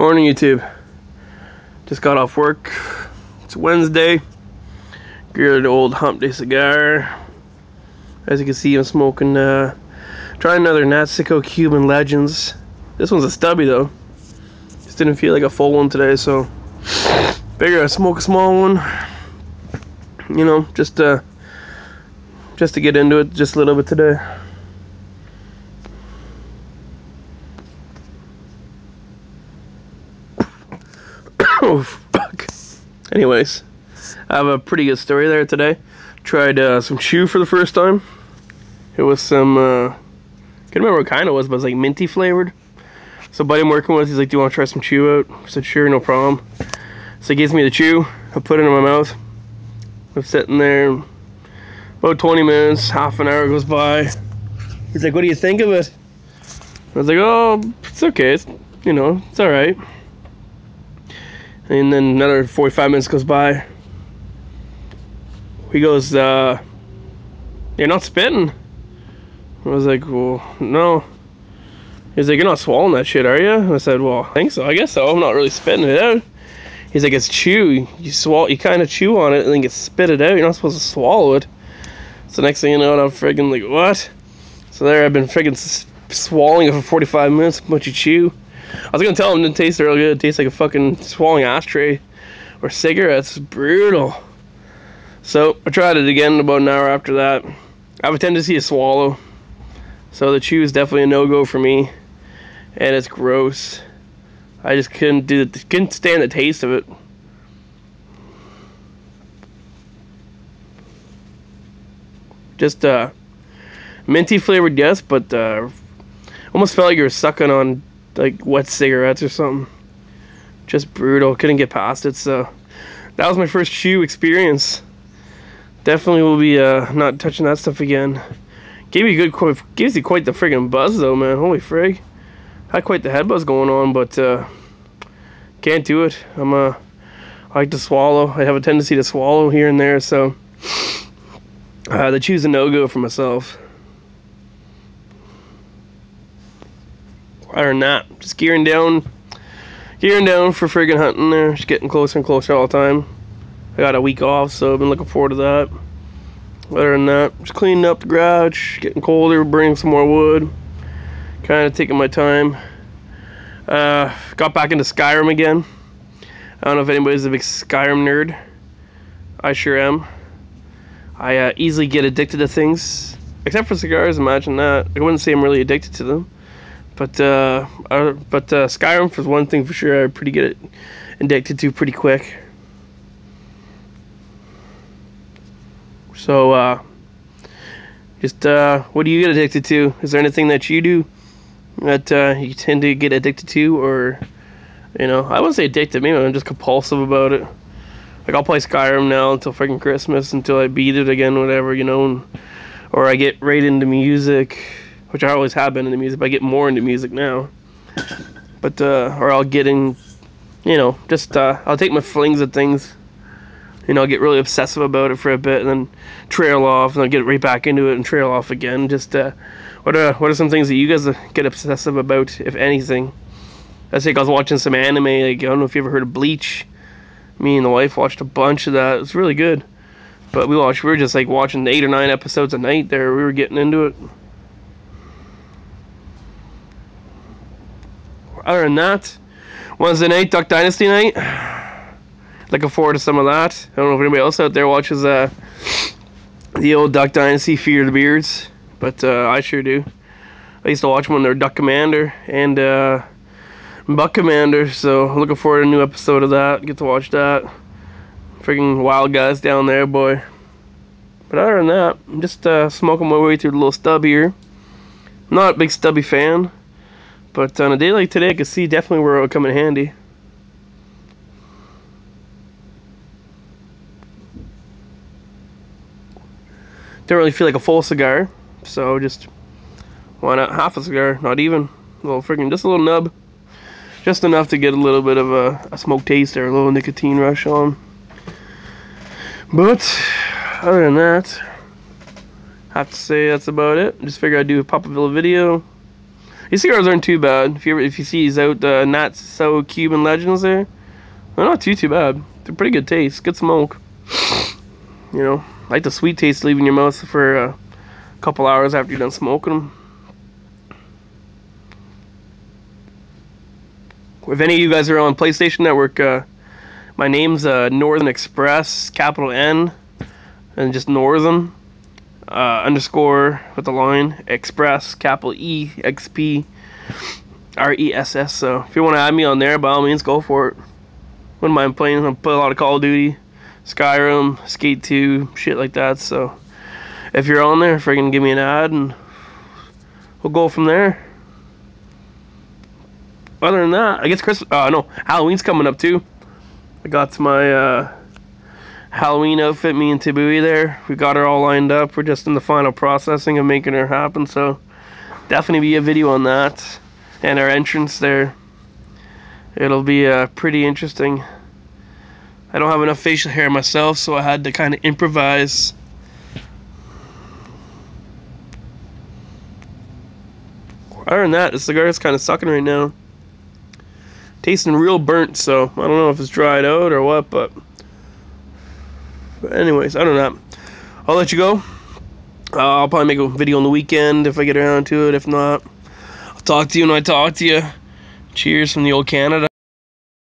Morning YouTube. Just got off work. It's Wednesday. Good old hump day cigar. As you can see I'm smoking uh trying another Nat Cicco Cuban Legends. This one's a stubby though. Just didn't feel like a full one today so figure I smoke a small one. You know, just uh just to get into it just a little bit today. Oh fuck. Anyways, I have a pretty good story there today. Tried uh, some chew for the first time. It was some, uh, can't remember what kind it was, but it was like minty flavored. So buddy I'm working with, he's like, do you want to try some chew out? I said, sure, no problem. So he gives me the chew. I put it in my mouth. I'm sitting there. About 20 minutes, half an hour goes by. He's like, what do you think of it? I was like, oh, it's okay. It's, you know, it's all right. And then another 45 minutes goes by. He goes, uh, you're not spitting. I was like, well, no. He's like, you're not swallowing that shit, are you? I said, well, I think so. I guess so. I'm not really spitting it out. He's like, it's chew. You swallow, you kind of chew on it and then get spit it out. You're not supposed to swallow it. So next thing you know, I'm friggin' like, what? So there, I've been friggin' swallowing it for 45 minutes. Much you chew. I was gonna tell him it didn't taste real good. It tastes like a fucking swallowing ashtray or cigarettes. Brutal. So I tried it again about an hour after that. I have a tendency to swallow. So the chew is definitely a no-go for me. And it's gross. I just couldn't do it. Couldn't stand the taste of it. Just uh, minty flavored, yes, but uh, almost felt like you were sucking on like wet cigarettes or something. Just brutal. Couldn't get past it. So that was my first chew experience. Definitely will be uh, not touching that stuff again. Gave me good, gives you quite the friggin' buzz though, man. Holy frig. Had quite the head buzz going on, but uh, can't do it. I'm uh, I like to swallow. I have a tendency to swallow here and there, so uh, the chew's a no-go for myself. Other than that, just gearing down, gearing down for friggin' hunting there. Just getting closer and closer all the time. I got a week off, so I've been looking forward to that. Other than that, just cleaning up the garage, getting colder, bringing some more wood. Kind of taking my time. Uh, got back into Skyrim again. I don't know if anybody's a big Skyrim nerd. I sure am. I uh, easily get addicted to things, except for cigars. Imagine that. I wouldn't say I'm really addicted to them, but uh, uh, but uh, Skyrim for one thing for sure. I pretty get addicted to pretty quick. So, uh, just uh, what do you get addicted to? Is there anything that you do that uh, you tend to get addicted to, or you know, I wouldn't say addicted. Maybe I'm just compulsive about it. Like I'll play Skyrim now until freaking Christmas, until I beat it again, whatever, you know, and, or I get right into music, which I always have been into music, but I get more into music now. But uh, or I'll get in, you know, just uh, I'll take my flings at things. You know, I'll get really obsessive about it for a bit, and then trail off, and then get right back into it and trail off again. Just uh, what are what are some things that you guys get obsessive about, if anything? I think I was watching some anime. Like I don't know if you ever heard of Bleach me and the wife watched a bunch of that. It was really good. But we watched, we were just like watching eight or nine episodes a night there. We were getting into it. Other than that, Wednesday night, Duck Dynasty night. Looking forward to some of that. I don't know if anybody else out there watches uh, the old Duck Dynasty Fear the Beards, but uh, I sure do. I used to watch them when they were Duck Commander, and uh, Buck Commander, so looking forward to a new episode of that. Get to watch that. Freaking wild guys down there, boy. But other than that, I'm just uh, smoking my way through the little stub here. Not a big stubby fan, but on a day like today, I can see definitely where it would come in handy. Don't really feel like a full cigar, so just why not half a cigar? Not even. A little freaking, just a little nub just enough to get a little bit of a, a smoke taste or a little nicotine rush on. But other than that, have to say that's about it. Just figured I'd do a pop a video. These cigars aren't too bad. If you ever, if you see these out, uh, Nat Cicco Cuban Legends there, they're not too too bad. They're pretty good taste, good smoke. You know, like the sweet taste leaving your mouth for a couple hours after you're done smoking them. If any of you guys are on PlayStation Network, uh, my name's uh, Northern Express, capital N, and just Northern uh, underscore with the line Express, capital E X P R E S S. So if you want to add me on there, by all means, go for it. Wouldn't mind playing. I play a lot of Call of Duty, Skyrim, Skate 2, shit like that. So if you're on there, freaking give me an ad and we'll go from there. Other than that, I guess Christmas. Oh no, Halloween's coming up too. I got my uh, Halloween outfit. Me and Tabui there. We got her all lined up. We're just in the final processing of making her happen. So definitely be a video on that and our entrance there. It'll be uh, pretty interesting. I don't have enough facial hair myself, so I had to kind of improvise. Other than that, the cigar is kind of sucking right now. Tasting real burnt, so I don't know if it's dried out or what, but, but anyways, I don't know. I'll let you go. Uh, I'll probably make a video on the weekend if I get around to it. If not, I'll talk to you when I talk to you. Cheers from the old Canada.